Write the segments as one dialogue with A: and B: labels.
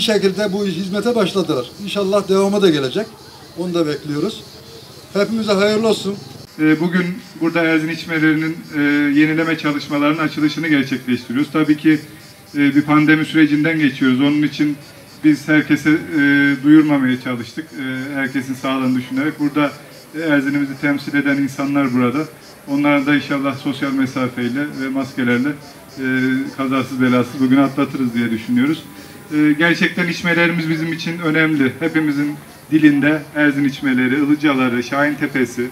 A: şekilde bu hizmete başladılar. İnşallah devamı da gelecek. Onu da bekliyoruz. Hepimize hayırlı olsun.
B: E, Bugün burada Erzin içmelerinin e, yenileme çalışmalarının açılışını gerçekleştiriyoruz. Tabii ki e, bir pandemi sürecinden geçiyoruz. Onun için biz herkese e, duyurmamaya çalıştık. Herkesin sağlığını düşünerek. Burada Erzin'imizi temsil eden insanlar burada. Onları da inşallah sosyal mesafeyle ve maskelerle kazasız belasız bugün atlatırız diye düşünüyoruz. E, Gerçekten içmelerimiz bizim için önemli. Hepimizin dilinde Erzin içmeleri, Ilıcaları, Şahin Tepesi,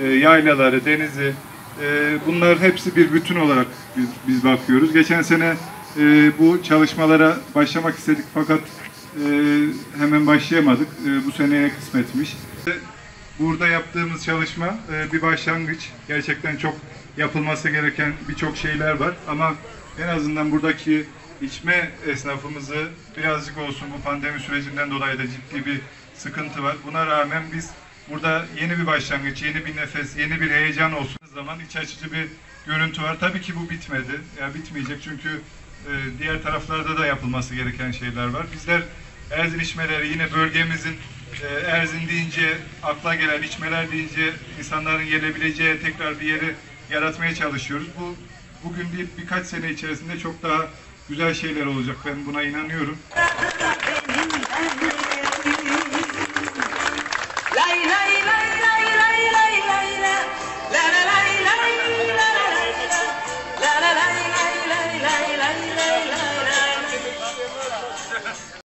B: e, yaylaları, denizi e, bunlar hepsi bir bütün olarak biz, biz bakıyoruz. Geçen sene e, bu çalışmalara başlamak istedik fakat e, hemen başlayamadık. Bu seneye kısmetmiş. Burada yaptığımız çalışma e, bir başlangıç. Gerçekten çok yapılması gereken birçok şeyler var ama en azından buradaki içme esnafımızı birazcık olsun bu pandemi sürecinden dolayı da ciddi bir sıkıntı var. Buna rağmen biz burada yeni bir başlangıç, yeni bir nefes, yeni bir heyecan olsun zaman iç açıcı bir görüntü var. Tabii ki bu bitmedi. Ya bitmeyecek çünkü e, diğer taraflarda da yapılması gereken şeyler var. Bizler Erzin içmeleri yine bölgemizin e, Erzin deyince akla gelen içmeler deyince insanların gelebileceği tekrar bir yeri yaratmaya çalışıyoruz. Bu bugün değil birkaç sene içerisinde çok daha güzel şeyler olacak. Ben buna inanıyorum.